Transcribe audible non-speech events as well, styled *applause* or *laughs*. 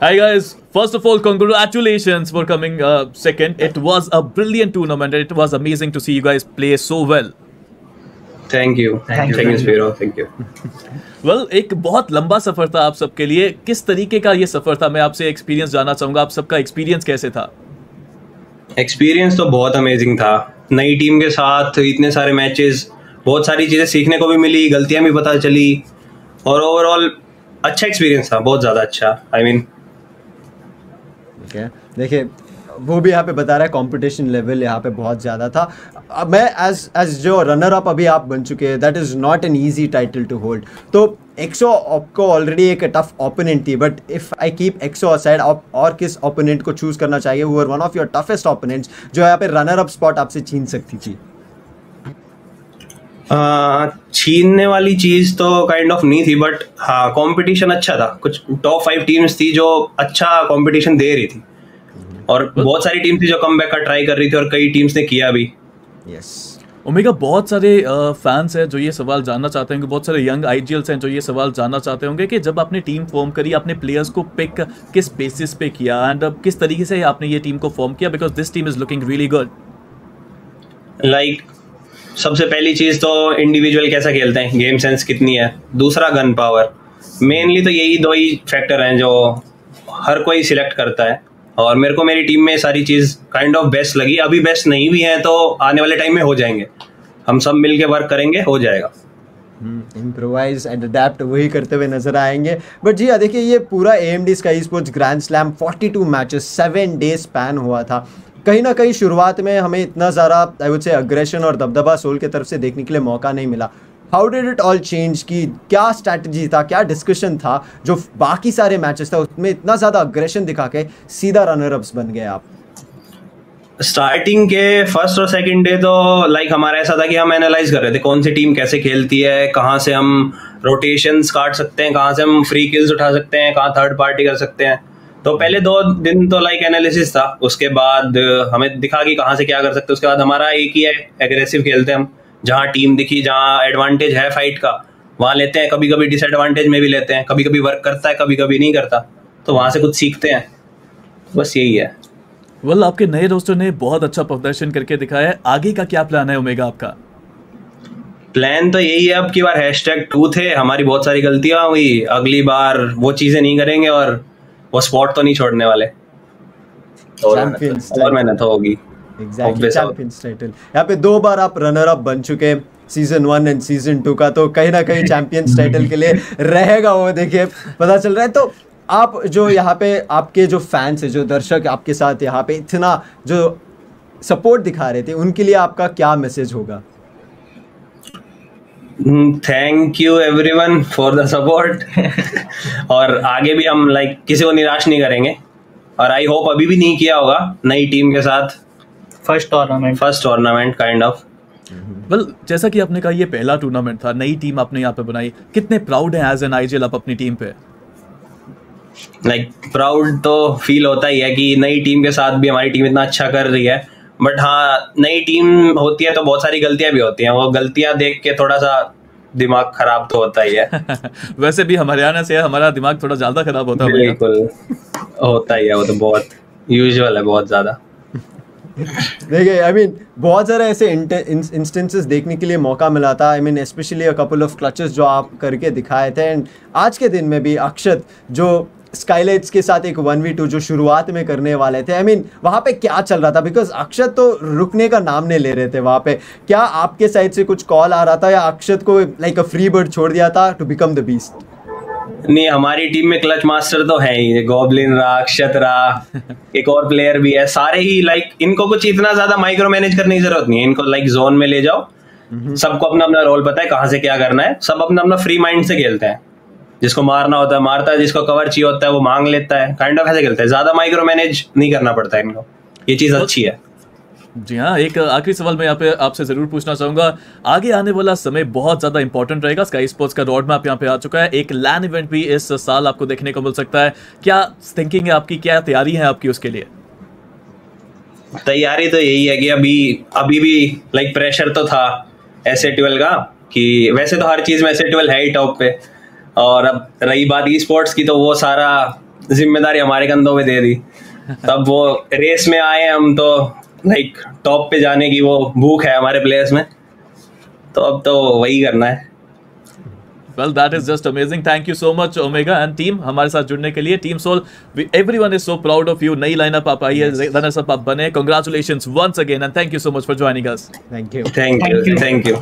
Hi guys, first of all, congratulations for coming uh, second. It was a brilliant tournament and it was amazing to see you guys play so well. Thank you Thank you. Thank you Spiro thank you well well, एक बहुत लंबा सफ़र था आप सबके लिए। किस तरीके का ये सफ़र था? मैं आपसे एक्सपीरियंस जानना चाहूँगा। आप सबका एक्सपीरियंस कैसे था? एक्सपीरियंस तो बहुत अमेजिंग था। नई टीम के साथ इतने सारे मैचेस बहुत सारी चीज़ें सीखने को भी मिली गलतियाँ भी पता चली। और ओवरऑल अच्छा एक्सपीरियंस था बहुत ज़्यादा अच्छा आई I मीन mean, है देखिए, वो भी यहाँ पे बता रहा है कंपटीशन लेवल यहाँ पे बहुत ज़्यादा था। अब मैं एज एज जो रनर अप अभी आप बन चुके हैं that is not an easy title to hold तो एक्सो आपको ऑलरेडी एक टफ ओपोनेंट थी but if I keep exo aside आप और किस ओपोनेंट को चूज़ करना चाहिए? वो one of your toughest opponents जो यहाँ पे रनर अप स्पॉट आपसे छीन सकती थी। छीनने वाली चीज़ तो काइंड ऑफ़ नहीं थी बट हाँ कंपटीशन अच्छा था। कुछ टॉप फाइव टीम्स थी जो अच्छा कंपटीशन दे रही थी। और बहुत सारी टीम थी जो कम का ट्राई कर रही थी और कई टीम्स ने किया भी। यस ओमेगा बहुत सारे फैंस हैं जो ये सवाल जानना चाहते होंगे। बहुत सारे यंग आईजीएल्स हैं जो ये सवाल जानना चाहते होंगे कि जब आपने टीम फॉर्म करी आपने प्लेयर्स को पिक किस बेसिस पे किया एंड अब किस तरीके से आपने ये टीम को फॉर्म किया? Because this team is looking really good like सबसे पहली चीज़ तो इंडिविजुअल कैसा खेलते हैं? गेम सेंस कितनी है? दूसरा गन पावर मेनली तो यही दो ही फैक्टर हैं जो हर कोई सिलेक्ट करता है। और मेरे को मेरी टीम में सारी चीज़ काइंड ऑफ़ बेस्ट लगी। अभी बेस्ट नहीं भी है तो आने वाले टाइम में हो जाएँगे। हम सब मिल के वर्क करेंगे, हो जाएगा। इम्प्रोवाइज एंड अडेप्ट वही करते हुए नज़र आएँगे। बट जी हाँ देखिए, ये पूरा A M D Sky Sports grand slam 42 matches seven day span हुआ था। कहीं ना कहीं शुरुआत में हमें इतना ज़्यादा आई वुड से अग्रेशन और दबदबा सोल की तरफ़ से देखने के लिए मौका नहीं मिला। How did it all change की क्या स्ट्रैटेजी था, क्या डिस्कशन था, जो बाकी सारे मैचेस था, उसमें इतना ज़्यादा अग्रेशन दिखा के सीधा रनर अप्स बन गए आप। स्टार्टिंग के फ़र्स्ट और सेकंड डे तो लाइक हमारा ऐसा था कि हम एनालाइज कर रहे थे कौन सी टीम कैसे खेलती है, कहाँ से हम रोटेशंस काट सकते हैं, कहाँ से हम फ्री किल्स उठा सकते हैं, कहाँ थर्ड पार्टी कर सकते हैं। तो पहले दो दिन तो लाइक एनालिसिस था उसके बाद हमें दिखा कि कहाँ से क्या कर सकते उसके बाद हमारा एक ही है एग्रेसिव खेलते हैं हम जहाँ टीम दिखी जहाँ एडवांटेज है फाइट का वहाँ लेते हैं कभी कभी डिसएडवांटेज में भी लेते हैं कभी कभी वर्क करता है कभी कभी नहीं करता तो वहाँ से कुछ सीखते हैं। बस यही है। वेल आपके नए दोस्तों ने बहुत अच्छा प्रदर्शन करके दिखाया है। आगे का क्या प्लान है ओमेगा आपका? प्लान तो यही है अब की बार हैशटैग टू थे हमारी बहुत सारी गलतियाँ हुई अगली बार वो चीज़ें नहीं करेंगे और वो स्पॉट तो नहीं छोड़ने वाले। और मेहनत- होगी। एग्जैक्टली चैंपियंस टाइटल यहाँ पे दो बार आप रनर अप बन चुके season one and season two का तो कहीं ना कहीं चैंपियंस टाइटल के लिए रहेगा वो देखिए पता चल रहा है। तो आप जो यहाँ पे आपके जो फैंस है जो दर्शक आपके साथ यहाँ पे इतना जो सपोर्ट दिखा रहे थे उनके लिए आपका क्या मैसेज होगा? Thank you everyone for the support और आगे भी हम लाइक like, किसी को निराश नहीं करेंगे। और आई होप अभी भी नहीं किया होगा नई टीम के साथ। First tournament first tournament kind of well जैसा कि आपने कहा ये पहला टूर्नामेंट था नई टीम आपने यहाँ पे बनाई। कितने प्राउड हैं एज एन आईजीएल आप अपनी टीम पे? लाइक like, प्राउड तो फील होता ही है कि नई टीम के साथ भी हमारी टीम इतना अच्छा कर रही है। बट हाँ नई टीम होती है तो बहुत सारी गलतियाँ भी होती हैं। वो गलतियाँ देख के थोड़ा सा दिमाग खराब तो होता ही है। *laughs* वैसे भी हम हरियाणा से है हमारा दिमाग थोड़ा ज़्यादा खराब होता है बिल्कुल। होता ही है वो तो बहुत यूजुअल है बहुत ज़्यादा। देखिए आई मीन बहुत सारे ऐसे इंस्टेंसेस देखने के लिए मौका मिला था। I mean specially a couple of clutches जो आप करके दिखाए थे। एंड आज के दिन में भी अक्षत जो स्काईलाइट्स के साथ एक वन वी टू जो शुरुआत में करने वाले थे। आई मीन वहाँ पे क्या चल रहा था? बिकॉज़ अक्षत तो रुकने का नाम नहीं ले रहे थे वहाँ पे। क्या आपके साइड से कुछ कॉल आ रहा था या अक्षत को लाइक अ फ्री बर्ड छोड़ दिया था टू बिकम द बीस्ट नहीं हमारी टीम में क्लच मास्टर तो है ही। गोबलिन रहा अक्षत रहा *laughs* एक और प्लेयर भी है। सारे ही लाइक इनको कुछ इतना ज़्यादा माइक्रो मैनेज करने की ज़रूरत नहीं है। इनको लाइक जोन में ले जाओ। सबको अपना अपना रोल पता है कहाँ से क्या करना है। सब अपना अपना फ्री माइंड से खेलते हैं। जिसको मारना होता है मारता है जिसको कवर चाहिए होता है वो मांग लेता है। काइंड ऑफ़ ऐसे खेलते हैं। ज़्यादा माइक्रो मैनेज नहीं करना पड़ता है इनको। ये चीज़ अच्छी है। जी हाँ एक आखिरी सवाल मैं यहाँ पे आपसे ज़रूर पूछना चाहूँगा। आगे आने वाला समय बहुत ज़्यादा इंपॉर्टेंट रहेगा। स्काई स्पोर्ट्स का रोड मैप यहाँ पे आ चुका है। एक लैन इवेंट भी इस साल आपको देखने को मिल सकता है। क्या थिंकिंग है आपकी? क्या तैयारी है आपकी उसके लिए? तैयारी तो यही है कि अभी अभी भी लाइक प्रेशर तो था एस का कि वैसे तो हर चीज़ में एस है ही टॉप पे। और अब रही बात ई स्पोर्ट्स की तो वो सारा ज़िम्मेदारी हमारे कंधों पे दे दी तब वो रेस में आए हम तो लाइक टॉप पे जाने की वो भूख है हमारे प्लेयर्स में तो अब तो वही करना है Well, that is just amazing. Thank you so much, Omega and team. हमारे साथ जुड़ने के लिए team soul everyone is so proud of you. नई लाइनअप आप आई है रनर्स अप आप बने. Congratulations once again and thank you so much for joining us. Thank you. Thank you thank you